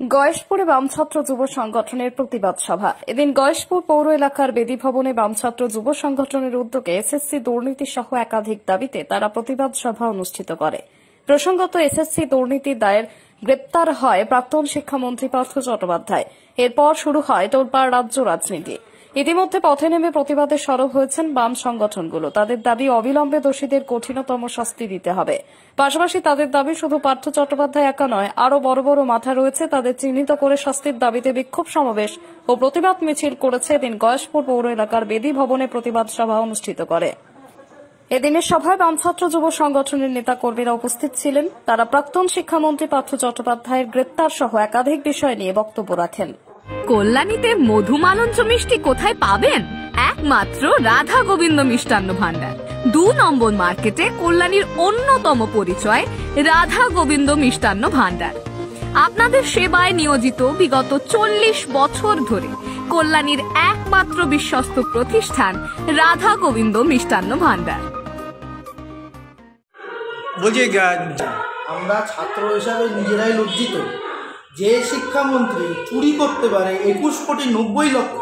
গয়েশপুরে বামছাত্র যুব সংগঠনের প্রতিবাদ সভা। এদিন গয়েশপুর পৌর এলাকার বেদী ভবনে বামছাত্র যুব সংগঠনের উদ্যোগে এসএসসি দুর্নীতি সহ একাধিক দাবিতে তারা প্রতিবাদ সভা অনুষ্ঠিত করে। প্রসঙ্গত, এসএসসি দুর্নীতি দায়ের গ্রেপ্তার হয় প্রাক্তন শিক্ষামন্ত্রী পার্থ চট্টোপাধ্যায়। এরপর শুরু হয় তোলপাড় রাজ্য রাজনীতি। ইতিমধ্যে পথে নেমে প্রতিবাদে সরব হয়েছেন বাম সংগঠনগুলো। তাদের দাবি, অবিলম্বে দোষীদের কঠিনতম শাস্তি দিতে হবে। পাশাপাশি তাদের দাবি, শুধু পার্থ চট্টোপাধ্যায় একা নয়, আরও বড় বড় মাথা রয়েছে তাদের চিহ্নিত করে শাস্তির দাবিতে বিক্ষোভ সমাবেশ ও প্রতিবাদ মিছিল করেছে এদিন গয়েশপুর পৌর এলাকার বেদি ভবনে প্রতিবাদ সভা অনুষ্ঠিত করে। এদিনের সভায় বামছাত্র যুব সংগঠনের নেতা কর্মীরা উপস্থিত ছিলেন। তারা প্রাক্তন শিক্ষামন্ত্রী পার্থ চট্টোপাধ্যায়ের গ্রেপ্তার সহ একাধিক বিষয় নিয়ে বক্তব্য রাখেন। কল্যাণীতে মধুমালঞ্চ মিষ্টি কোথায় পাবেন? একমাত্র রাধা গোবিন্দ মিষ্টান্ন ভান্ডার দু নম্বর মার্কেটে কল্যাণীর অন্যতম পরিচয়, রাধা গোবিন্দ মিষ্টান্ন ভান্ডার আপনাদের সেবায় নিয়োজিত বিগত চল্লিশ বছর ধরে কল্যাণীর একমাত্র বিশ্বস্ত প্রতিষ্ঠান, রাধা গোবিন্দ মিষ্টান্ন ভান্ডার বলছি আমরা ছাত্র হিসাবে নিজেরাই লজ্জিত। যে শিক্ষামন্ত্রী চুরি করতে পারে একুশ কোটি নব্বই লক্ষ,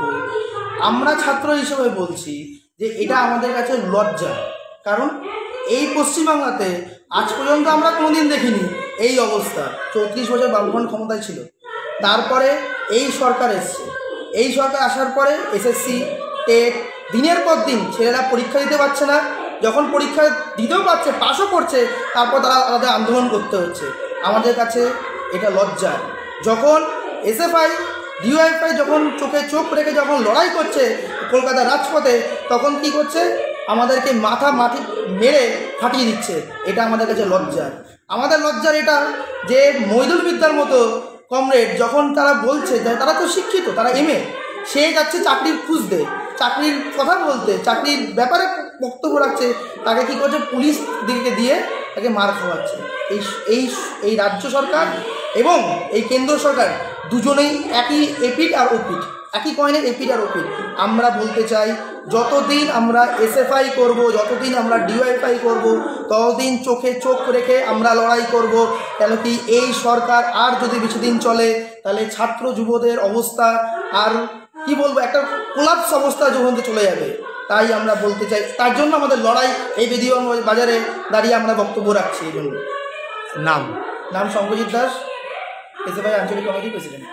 আমরা ছাত্র হিসেবে বলছি যে এটা আমাদের কাছে লজ্জা। কারণ এই পশ্চিমবাংলাতে আজ পর্যন্ত আমরা কোনোদিন দেখিনি এই অবস্থা। চৌত্রিশ বছর বামফ্রন্ট ক্ষমতায় ছিল। তারপরে এই সরকার এসছে। এই সরকার আসার পরে এসএসসি, টেট, দিনের পর দিন ছেলেরা পরীক্ষা দিতে পারছে না। যখন পরীক্ষা দিতেও পারছে পাশও করছে, তারপর তারা তাদের আন্দোলন করতে হচ্ছে। আমাদের কাছে এটা লজ্জা। যখন এসএফআই ডিওএফআই যখন চোখে চোখ রেখে যখন লড়াই করছে কলকাতার রাজপথে, তখন কি করছে? আমাদেরকে মাথা মাটি মেরে ফাটিয়ে দিচ্ছে। এটা আমাদের কাছে লজ্জার আমাদের লজ্জার এটা যে মৈদুল বিদ্যার মতো কমরেড যখন তারা বলছে যে তারা তো শিক্ষিত, তারা এমএ সে যাচ্ছে চাকরির খুঁজতে। চাকরির কথা বলতে, চাকরির ব্যাপারে বক্তব্য রাখছে। তাকে কী করছে? পুলিশ দিকে দিয়ে তাকে মার খাওয়াচ্ছে। এই এই এই রাজ্য সরকার এবং এই কেন্দ্র সরকার দুজনেই একই এপিট আর ওপিট, একই কয়েনের এপিট আর ওপিট। আমরা বলতে চাই, যতদিন আমরা এসএফআই করব, যতদিন আমরা ডিওয়াইফাই করব, ততদিন চোখে চোখ রেখে আমরা লড়াই করব। কেন কি এই সরকার আর যদি বেশিদিন চলে, তাহলে ছাত্র যুবদের অবস্থা আর কি বলব, একটা কোলাপস অবস্থা যখন চলে যাবে। তাই আমরা বলতে চাই, তার জন্য আমাদের লড়াই এই বেদিবান বাজারে দাঁড়িয়ে আমরা বক্তব্য রাখছি এই জন্য। নাম। নাম শঙ্কজিৎ দাস, এসএফআই আঞ্চলিক কমিটির president.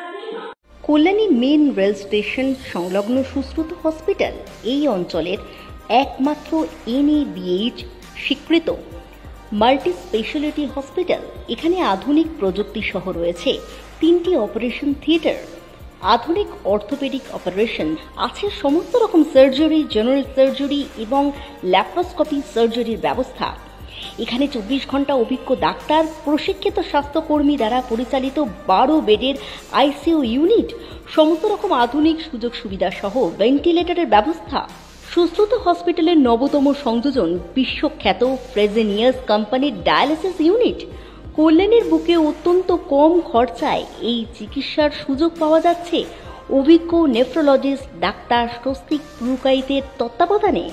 Kalyani main rail station সংলগ্ন সুশ্রুত হসপিটাল এই অঞ্চলের একমাত্র এনএবিএইচ স্বীকৃত মাল্টি স্পেশালিটি হসপিটাল। এখানে আধুনিক প্রযুক্তি সহ রয়েছে তিনটি অপারেশন থিয়েটার। আধুনিক অর্থোপেডিক অপারেশন আছে সমস্ত রকম সার্জারি জেনারেল সার্জারি এবং ল্যাপ্রোস্কোপি সার্জারির ব্যবস্থা। এখানে চব্বিশ ঘণ্টা অভিজ্ঞ ডাক্তার, প্রশিক্ষিত স্বাস্থ্যকর্মী দ্বারা পরিচালিত বারো বেডের আইসিইউ ইউনিট, সমস্ত রকম আধুনিক সুযোগ সুবিধা সহ ভেন্টিলেটরের ব্যবস্থা। সুশ্রুত হসপিটালের নবতম সংযোজন বিশ্বখ্যাত ফ্রেজেনিয়াস কোম্পানির ডায়ালিসিস ইউনিট কল্যাণের বুকে অত্যন্ত কম খরচায় এই চিকিৎসার সুযোগ পাওয়া যাচ্ছে অভিজ্ঞ নেফ্রোলজিস্ট ডাক্তার স্বস্তিক পুরুকাইতের তত্ত্বাবধানে।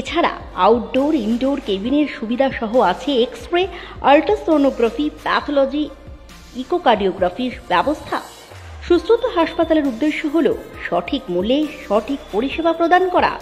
এছাড়া আউটডোর ইনডোর কেবিনের সুবিধা সহ আছে এক্স রে আল্ট্রাসোনোগ্রাফি প্যাথোলজি ইকোকার্ডিওগ্রাফির ব্যবস্থা। সুশ্রুত হাসপাতালের উদ্দেশ্য হল সঠিক মূল্যে সঠিক পরিষেবা প্রদান করা।